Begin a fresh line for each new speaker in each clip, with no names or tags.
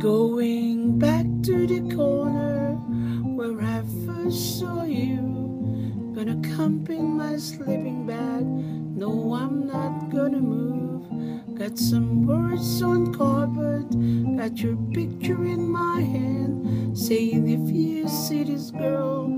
Going back to the corner where I first saw you. Gonna camp in my sleeping bag. No, I'm not gonna move. Got some words on carpet. Got your picture in my hand. Saying if you see this girl,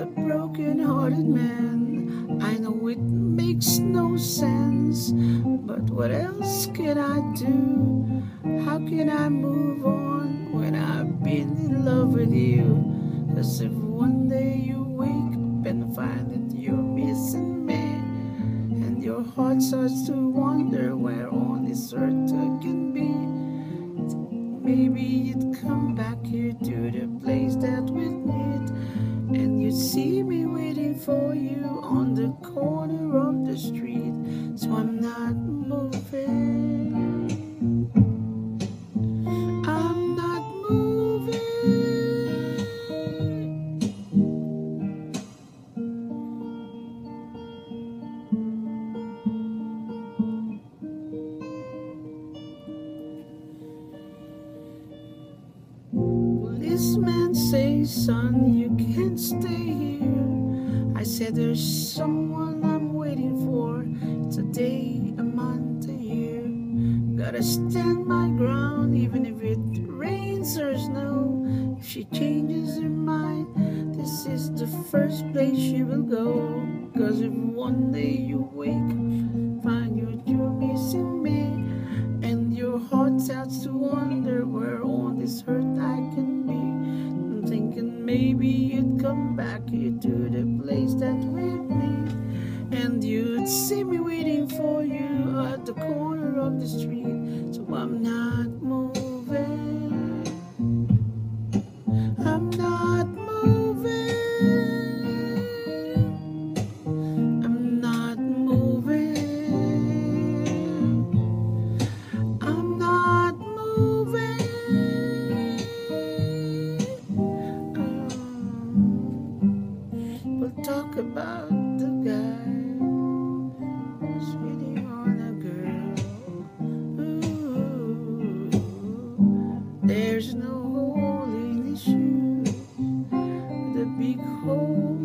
a broken hearted man. I know it makes no sense, but what else can I do? How can I move on when I've been in love with you? Cause if one day you wake up and find that you're missing me, and your heart starts to wonder where on this earth I can be, maybe you'd come see me waiting for you on the corner of the street. So I'm not moving. Policeman says, son, you can't stay here. I said, there's someone I'm waiting for. It's a day, a month, a year. Gotta stand my ground, even if it rains or snow. If she changes her mind, this is the first place she will go. Cause if one day you wake find you you're missing me, and your heart starts to wonder where all this earth maybe you'd come back here to the place that with me, and you'd see me waiting for you at the corner of the street. So I'm not moving. I'm not there's no hole in his shoes, the big hole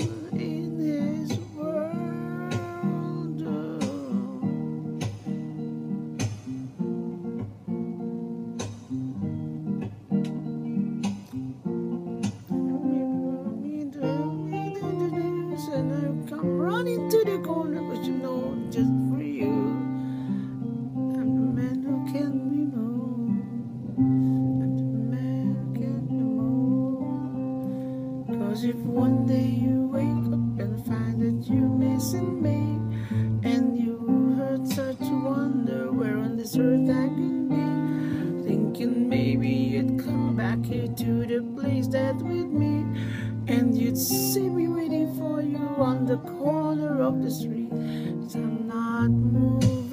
Cause if one day you wake up and find that you're missing me, and you hurt such wonder where on this earth I can be, thinking maybe you'd come back here to the place that with me, and you'd see me waiting for you on the corner of the street. street. 'Cause I'm not moving.